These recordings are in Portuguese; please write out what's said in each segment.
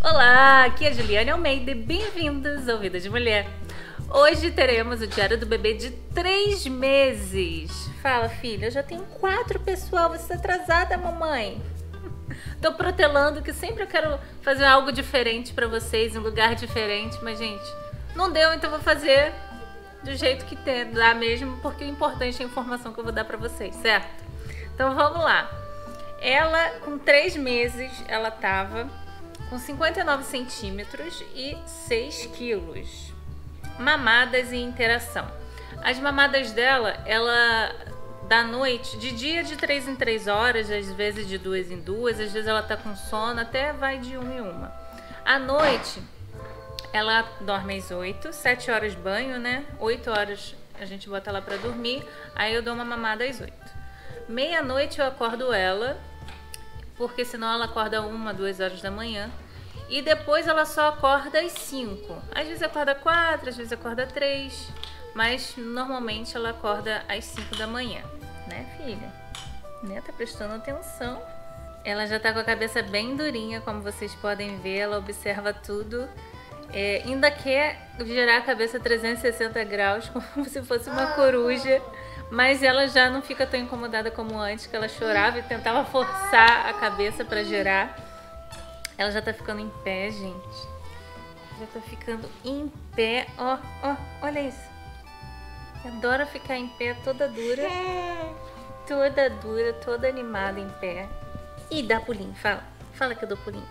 Olá, aqui é a Juliane Almeida e bem-vindos ao Vida de Mulher. Hoje teremos o diário do bebê de três meses. Fala, filha, eu já tenho quatro, pessoal. Você tá atrasada, mamãe? Tô protelando que sempre eu quero fazer algo diferente para vocês, em um lugar diferente, mas, gente, não deu, então vou fazer do jeito que tem, dá mesmo, porque o importante é a informação que eu vou dar para vocês, certo? Então vamos lá. Ela, com três meses, ela tava com 59 centímetros e 6 quilos. Mamadas e interação. As mamadas dela, ela da noite, de dia de 3 em 3 horas, às vezes de 2 em 2, às vezes ela tá com sono, até vai de 1 em 1. À noite, ela dorme às 8, 7 horas banho, né? 8 horas a gente bota ela para dormir, aí eu dou uma mamada às 8. Meia-noite eu acordo ela porque senão ela acorda uma, duas horas da manhã. E depois ela só acorda às 5. Às vezes acorda 4, às vezes acorda 3. Mas normalmente ela acorda às 5 da manhã. Né, filha? Né? Tá prestando atenção. Ela já tá com a cabeça bem durinha, como vocês podem ver. Ela observa tudo. É, ainda quer girar a cabeça 360 graus, como se fosse uma coruja. Mas ela já não fica tão incomodada como antes, que ela chorava e tentava forçar a cabeça para girar. Ela já tá ficando em pé, gente. Já tá ficando em pé. Ó, ó, olha isso. Adora ficar em pé toda dura. Toda dura, toda animada em pé. E dá pulinho, fala. Fala que eu dou pulinho.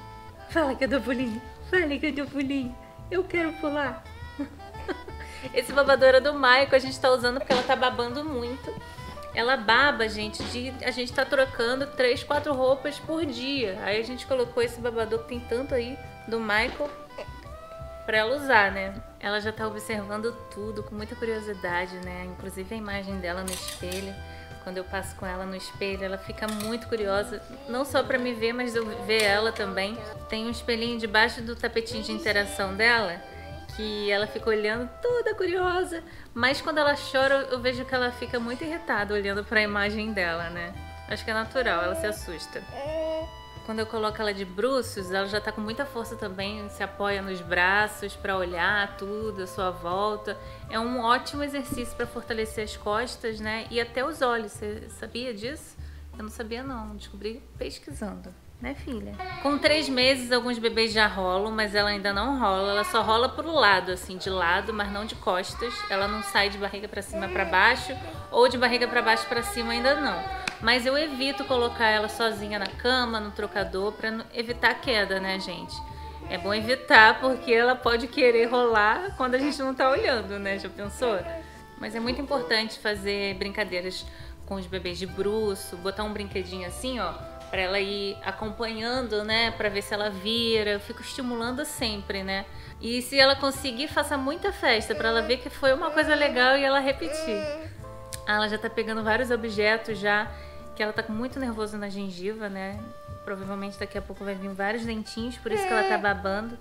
Fala que eu dou pulinho. Fala que eu dou pulinho. Eu quero pular. Esse babador é do Maico, a gente tá usando porque ela tá babando muito. Ela baba, gente, de a gente tá trocando três, quatro roupas por dia. Aí a gente colocou esse babador que tem tanto aí do Michael para ela usar, né? Ela já tá observando tudo com muita curiosidade, né? Inclusive a imagem dela no espelho. Quando eu passo com ela no espelho, ela fica muito curiosa, não só para me ver, mas eu ver ela também. Tem um espelhinho debaixo do tapetinho de interação dela que ela fica olhando toda curiosa, mas quando ela chora eu vejo que ela fica muito irritada olhando para a imagem dela, né? Acho que é natural, ela se assusta. Quando eu coloco ela de bruços, ela já tá com muita força também, se apoia nos braços para olhar tudo sua volta. É um ótimo exercício para fortalecer as costas, né? E até os olhos. Você sabia disso? Eu não sabia não, descobri pesquisando né, filha? Com três meses, alguns bebês já rolam, mas ela ainda não rola. Ela só rola pro lado, assim, de lado, mas não de costas. Ela não sai de barriga para cima para baixo ou de barriga para baixo para cima ainda não. Mas eu evito colocar ela sozinha na cama, no trocador, para evitar queda, né, gente? É bom evitar porque ela pode querer rolar quando a gente não tá olhando, né? Já pensou? Mas é muito importante fazer brincadeiras com os bebês de bruço, botar um brinquedinho assim, ó, para ela ir acompanhando, né, para ver se ela vira. Eu fico estimulando sempre, né? E se ela conseguir, faça muita festa para ela ver que foi uma coisa legal e ela repetir. Ah, ela já tá pegando vários objetos já, que ela tá muito nervoso na gengiva, né? Provavelmente daqui a pouco vai vir vários dentinhos, por isso que ela tá babando.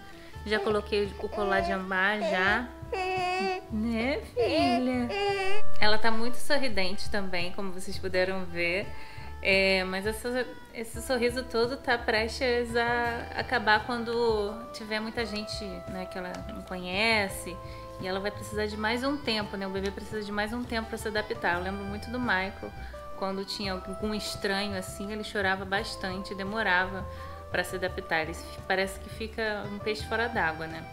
Já coloquei o colar de ambar já. Né, filha? Ela tá muito sorridente também, como vocês puderam ver. É, mas essa, esse sorriso todo tá prestes a acabar quando tiver muita gente né, que ela não conhece e ela vai precisar de mais um tempo, né? O bebê precisa de mais um tempo para se adaptar. Eu lembro muito do Michael, quando tinha algum estranho assim, ele chorava bastante, demorava para se adaptar. Ele parece que fica um peixe fora d'água, né?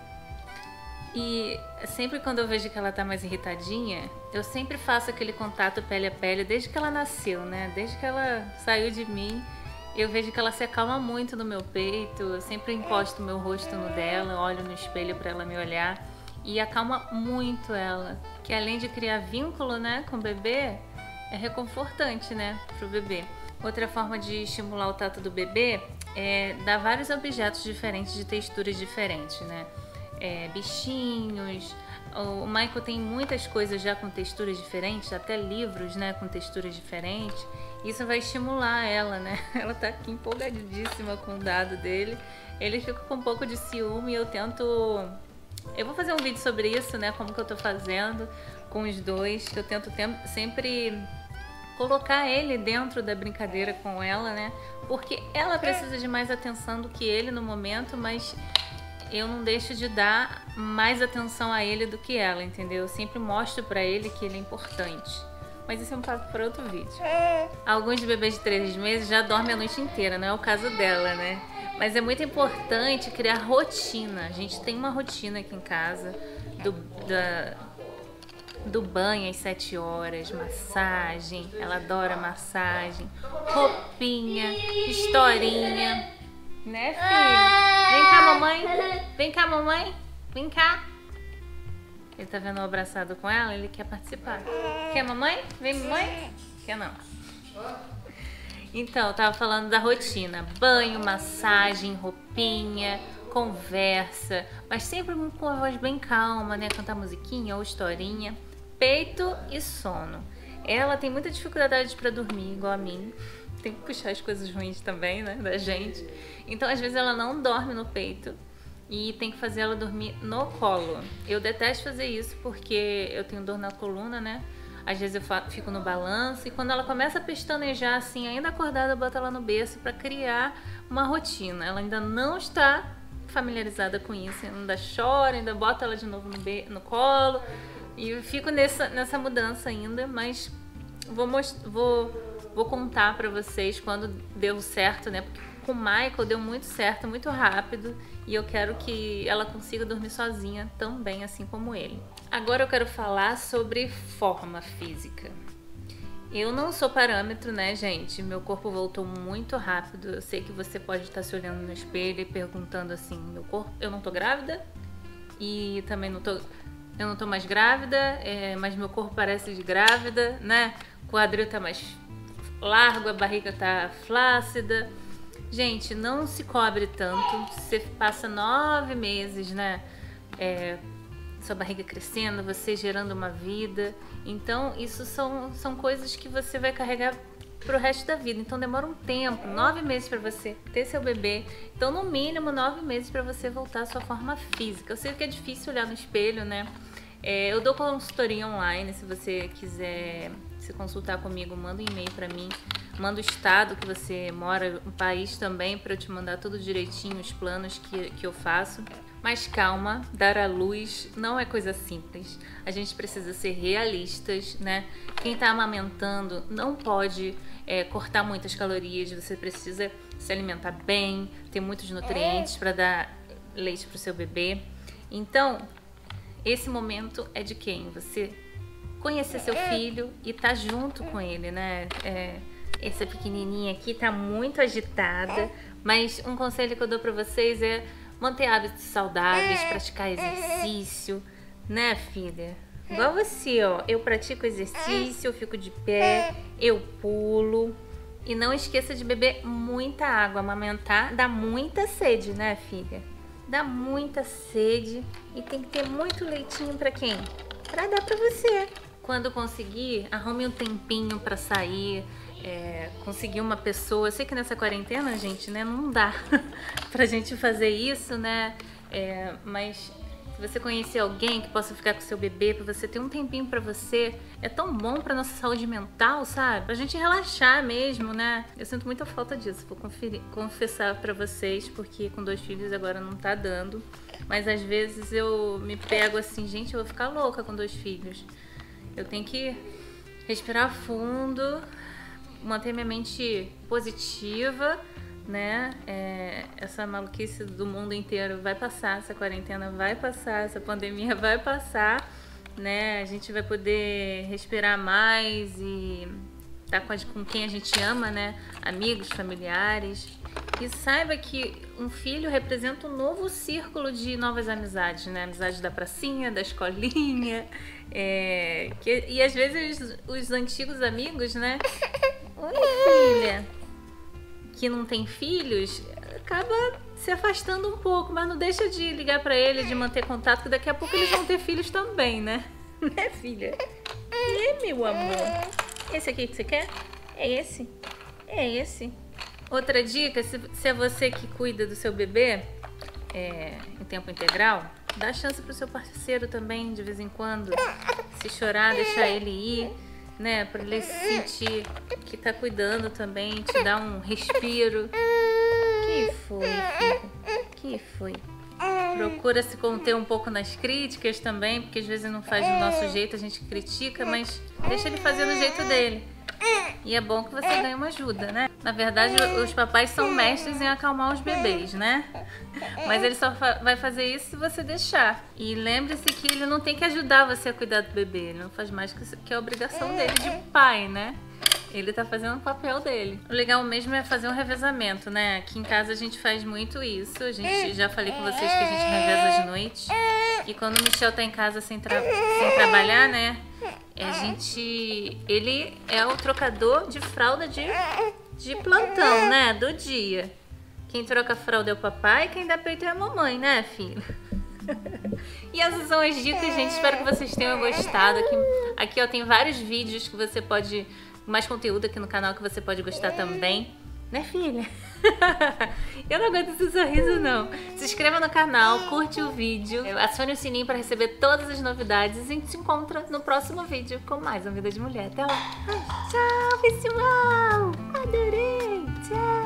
E sempre quando eu vejo que ela tá mais irritadinha, eu sempre faço aquele contato pele a pele desde que ela nasceu, né? Desde que ela saiu de mim, eu vejo que ela se acalma muito no meu peito. Eu sempre encosto meu rosto no dela, olho no espelho para ela me olhar e acalma muito ela. Que além de criar vínculo, né, com o bebê, é reconfortante, né, pro bebê. Outra forma de estimular o tato do bebê é dar vários objetos diferentes de texturas diferentes, né? É, bichinhos. O Michael tem muitas coisas já com texturas diferentes, até livros, né, com texturas diferentes. Isso vai estimular ela, né? Ela tá aqui empolgadíssima com o dado dele. Ele fica com um pouco de ciúme e eu tento. Eu vou fazer um vídeo sobre isso, né? Como que eu tô fazendo com os dois. Que eu tento sempre colocar ele dentro da brincadeira com ela, né? Porque ela precisa de mais atenção do que ele no momento, mas eu não deixo de dar mais atenção a ele do que ela, entendeu? Eu sempre mostro para ele que ele é importante. Mas isso é um papo para outro vídeo. Alguns bebês de três meses já dormem a noite inteira, não é o caso dela, né? Mas é muito importante criar rotina. A gente tem uma rotina aqui em casa do, da, do banho às sete horas, massagem, ela adora massagem, roupinha, historinha, né, filho? Vem cá, mamãe. Vem cá, mamãe. Vem cá. Ele tá vendo o abraçado com ela, ele quer participar. Quer mamãe? Vem, mamãe? Quer não. Então, eu tava falando da rotina: banho, massagem, roupinha, conversa, mas sempre com a voz bem calma, né? Cantar musiquinha ou historinha peito e sono. Ela tem muita dificuldade para dormir, igual a mim. Tem que puxar as coisas ruins também, né, da gente. Então, às vezes ela não dorme no peito e tem que fazer ela dormir no colo. Eu detesto fazer isso porque eu tenho dor na coluna, né? Às vezes eu fico no balanço e quando ela começa a pestanejar assim, ainda acordada, eu boto ela no berço para criar uma rotina. Ela ainda não está familiarizada com isso, ainda chora, ainda bota ela de novo no, no colo e eu fico nessa, nessa mudança ainda, mas vou, vou, vou contar para vocês quando deu certo, né? Porque com o Michael deu muito certo, muito rápido, e eu quero que ela consiga dormir sozinha também, assim como ele. Agora eu quero falar sobre forma física. Eu não sou parâmetro, né, gente? Meu corpo voltou muito rápido. Eu sei que você pode estar se olhando no espelho e perguntando assim: meu corpo, eu não tô grávida? E também não tô eu não tô mais grávida, é, mas meu corpo parece de grávida, né? O quadril tá mais largo, a barriga tá flácida. Gente, não se cobre tanto. Você passa nove meses, né? É, sua barriga crescendo, você gerando uma vida. Então, isso são, são coisas que você vai carregar pro resto da vida. Então demora um tempo, nove meses para você ter seu bebê. Então, no mínimo, nove meses para você voltar à sua forma física. Eu sei que é difícil olhar no espelho, né? É, eu dou consultoria online, se você quiser se consultar comigo, manda um e-mail para mim. Manda o estado que você mora, o país também, para eu te mandar tudo direitinho, os planos que, que eu faço. Mas calma, dar à luz não é coisa simples. A gente precisa ser realistas, né? Quem está amamentando não pode é, cortar muitas calorias, você precisa se alimentar bem, ter muitos nutrientes para dar leite para o seu bebê. Então, esse momento é de quem? Você conhecer seu filho e estar tá junto com ele, né? É, essa pequenininha aqui tá muito agitada, mas um conselho que eu dou para vocês é manter hábitos saudáveis, praticar exercício, né, filha? Igual você, ó. Eu pratico exercício, eu fico de pé, eu pulo. E não esqueça de beber muita água. Amamentar dá muita sede, né, filha? Dá muita sede e tem que ter muito leitinho para quem? Para dar para você. Quando conseguir, arrume um tempinho para sair, é, conseguir uma pessoa. Eu sei que nessa quarentena, gente, né, não dá pra gente fazer isso, né? É, mas se você conhecer alguém que possa ficar com seu bebê, para você ter um tempinho para você, é tão bom para nossa saúde mental, sabe? Pra gente relaxar mesmo, né? Eu sinto muita falta disso, vou conferir, confessar para vocês, porque com dois filhos agora não tá dando. Mas às vezes eu me pego assim, gente, eu vou ficar louca com dois filhos. Eu tenho que respirar fundo, manter minha mente positiva né? É, essa maluquice do mundo inteiro vai passar, essa quarentena vai passar, essa pandemia vai passar, né? A gente vai poder respirar mais e estar tá com, com quem a gente ama, né? Amigos, familiares. E saiba que um filho representa um novo círculo de novas amizades, né? Amizades da pracinha, da escolinha. É, que, e às vezes os, os antigos amigos, né? Oi, filha que não tem filhos acaba se afastando um pouco, mas não deixa de ligar para ele, de manter contato, que daqui a pouco eles vão ter filhos também, né? Né, filha? É, meu amor. Esse aqui que você quer? É esse? É esse. Outra dica, se, se é você que cuida do seu bebê é, em tempo integral, dá chance pro seu parceiro também, de vez em quando. Se chorar, deixar ele ir né? Para ele se sentir que tá cuidando também, te dar um respiro. Que foi, filho? Que foi? Procura se conter um pouco nas críticas também, porque às vezes não faz do nosso jeito, a gente critica, mas deixa ele fazer do jeito dele. E é bom que você ganhe uma ajuda, né? Na verdade, os papais são mestres em acalmar os bebês, né? Mas ele só vai fazer isso se você deixar. E lembre-se que ele não tem que ajudar você a cuidar do bebê. Ele não faz mais que a obrigação dele de pai, né? Ele tá fazendo o papel dele. O legal mesmo é fazer um revezamento, né? Aqui em casa a gente faz muito isso. A gente já falei com vocês que a gente reveza as noites. E quando o Michel tá em casa sem, tra sem trabalhar, né? A gente. Ele é o trocador de fralda de, de plantão, né? Do dia. Quem troca fralda é o papai, quem dá peito é a mamãe, né, filho? e essas são as dicas, gente. Espero que vocês tenham gostado. Aqui, aqui ó, tem vários vídeos que você pode mais conteúdo aqui no canal que você pode gostar também. Né, filha? Eu não aguento esse sorriso, não. Se inscreva no canal, uhum. curte o vídeo, acione o sininho para receber todas as novidades e a gente se encontra no próximo vídeo com mais uma Vida de Mulher. Até lá! Tchau, pessoal! Adorei! Tchau!